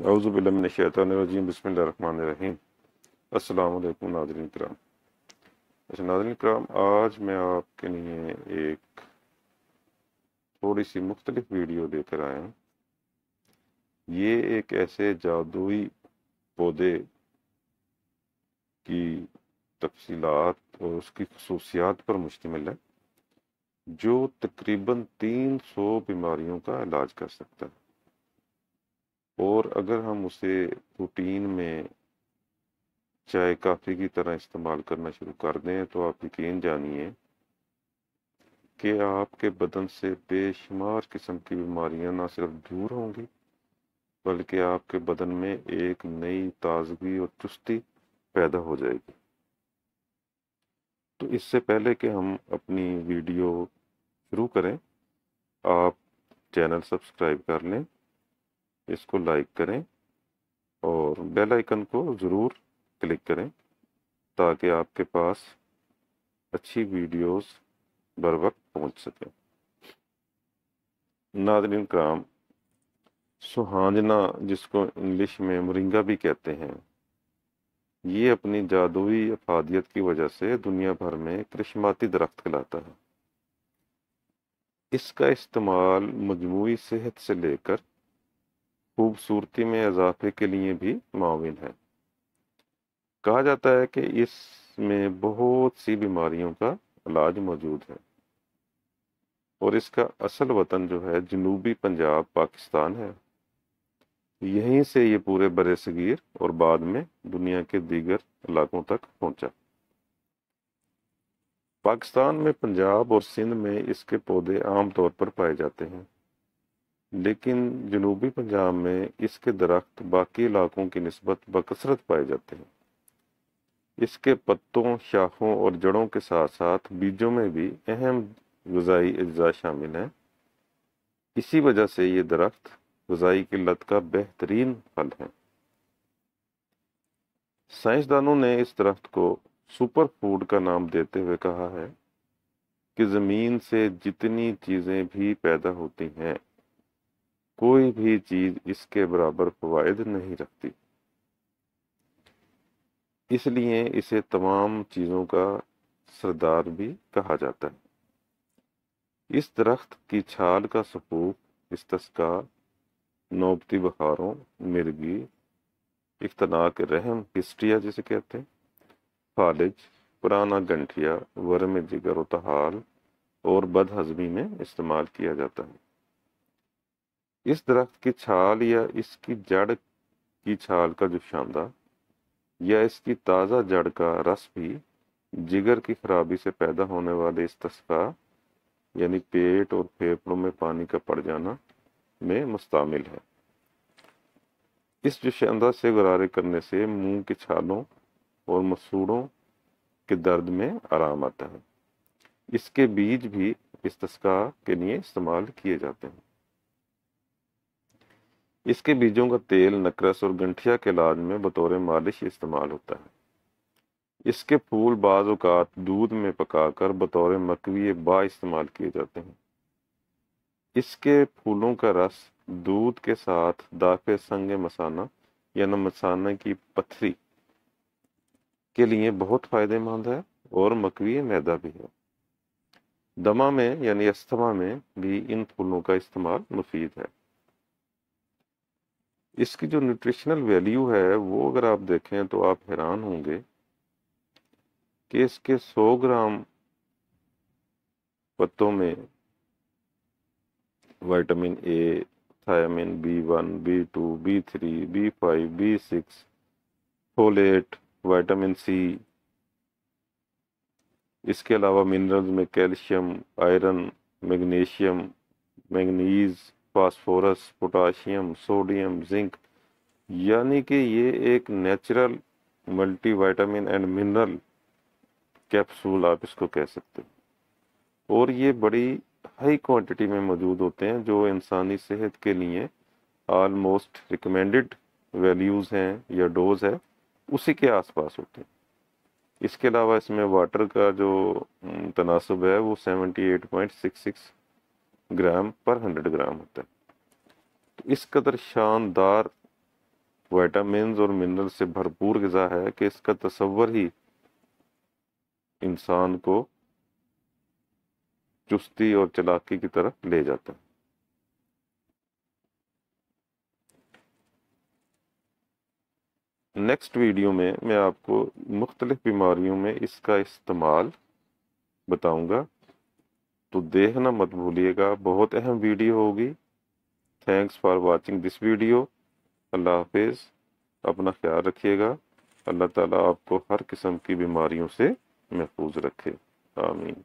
अज़बिल्लिनशैतरजीम बसमीम नाजरीन कराम अच्छा नाजरीन कराम आज मैं आपके लिए एक थोड़ी सी मुख्तलिफ़ वीडियो लेकर आया ये एक ऐसे जादुई पौधे की तफसीलात और उसकी खसूसियात पर मुश्तमिल है जो तकरीबन तीन सौ बीमारियों का इलाज कर सकता है और अगर हम उसे रूटीन में चाय, काफ़ी की तरह इस्तेमाल करना शुरू कर दें तो आप यकीन जानिए कि आपके बदन से बेशुमार किस्म की बीमारियाँ ना सिर्फ़ दूर होंगी, बल्कि आपके बदन में एक नई ताजगी और चुस्ती पैदा हो जाएगी। तो इससे पहले कि हम अपनी वीडियो शुरू करें, आप चैनल सब्सक्राइब कर लें इसको लाइक करें और बेल आइकन को ज़रूर क्लिक करें ताकि आपके पास अच्छी वीडियोस बर वक्त पहुँच सकें। नादरीन कराम, सुहाजना, जिसको इंग्लिश में मुरिंगा भी कहते हैं, ये अपनी जादुई अफादियत की वजह से दुनिया भर में कृष्माती दरख्त कहलाता है। इसका इस्तेमाल मजमू सेहत से लेकर खूबसूरती में इजाफे के लिए भी माविन है। कहा जाता है कि इसमें बहुत सी बीमारियों का इलाज मौजूद है। और इसका असल वतन जो है, जनूबी पंजाब, पाकिस्तान है। यहीं से ये पूरे बर सगीर और बाद में दुनिया के दीगर इलाकों तक पहुँचा। पाकिस्तान में पंजाब और सिंध में इसके पौधे आम तौर पर पाए जाते हैं। लेकिन जनूबी पंजाब में इसके दरख्त बाकी इलाकों की नस्बत बकसरत पाए जाते हैं। इसके पत्तों, शाखों और जड़ों के साथ साथ बीजों में भी अहम गजाई अज्जा शामिल हैं। इसी वजह से ये दरख्त गजाई किल्लत का बेहतरीन फल है। साइंसदानों ने इस दरख्त को सुपर फ़ूड का नाम देते हुए कहा है कि ज़मीन से जितनी चीज़ें भी पैदा होती हैं कोई भी चीज़ इसके बराबर फवायद नहीं रखती। इसलिए इसे तमाम चीज़ों का सरदार भी कहा जाता है। इस दरख्त की छाल का सपूक इस्तस्का नौबती बखारों, मिर्गी, इख्तनाक रहम, हिस्ट्रिया जिसे कहते हैं फालिज पुराना गंठिया वर्म जिगर तहाल और बदहजमी में इस्तेमाल किया जाता है। इस दरख्त की छाल या इसकी जड़ की छाल का जो शानदार या इसकी ताज़ा जड़ का रस भी जिगर की खराबी से पैदा होने वाले इस तस्का यानी पेट और फेफड़ों में पानी का पड़ जाना में मुस्तामिल है। इस जो शानदार से गरारे करने से मुँह की छालों और मसूड़ों के दर्द में आराम आता है। इसके बीज भी इस तस्का के लिए इस्तेमाल किए जाते हैं। इसके बीजों का तेल, नकरस और गंठिया के इलाज में बतौर मालिश इस्तेमाल होता है। इसके फूल बाज़ात दूध में पकाकर बतौर मकवी बा इस्तेमाल किए जाते हैं। इसके फूलों का रस दूध के साथ दाफे संग मसाना या मसाना की पथरी के लिए बहुत फ़ायदेमंद है और मकवी मैदा भी है। दमा में यानी अस्थमा में भी इन फूलों का इस्तेमाल मुफीद है। इसकी जो न्यूट्रिशनल वैल्यू है, वो अगर आप देखें तो आप हैरान होंगे कि इसके 100 ग्राम पत्तों में vitamin A thiamine B one B two B three B five B six folate vitamin C इसके अलावा मिनरल्स में calcium iron magnesium manganese phosphorus, potassium, sodium, zinc, यानी कि ये एक natural multivitamin and mineral capsule आप इसको कह सकते हो। और ये बड़ी हाई क्वांटिटी में मौजूद होते हैं, जो इंसानी सेहत के लिए ऑलमोस्ट रिकमेंडेड वैल्यूज़ हैं या डोज है, उसी के आसपास होते हैं। इसके अलावा इसमें वाटर का जो तनासब है, वो 78.66 ग्राम पर हंड्रेड ग्राम होता है। तो इस कदर शानदार वाइटामिन और मिनरल से भरपूर गज़ा है कि इसका तस्वर ही इंसान को चुस्ती और चलाकी की तरफ़ ले जाता है। नेक्स्ट वीडियो में मैं आपको मुख्तलिफ़ बीमारियों में इसका इस्तेमाल बताऊँगा। तो देखना मत भूलिएगा। बहुत अहम वीडियो होगी। Thanks for watching this video अल्लाह हाफिज़। अपना ख्याल रखिएगा। अल्लाह ताला आपको हर किस्म की बीमारियों से महफूज रखे। आमीन।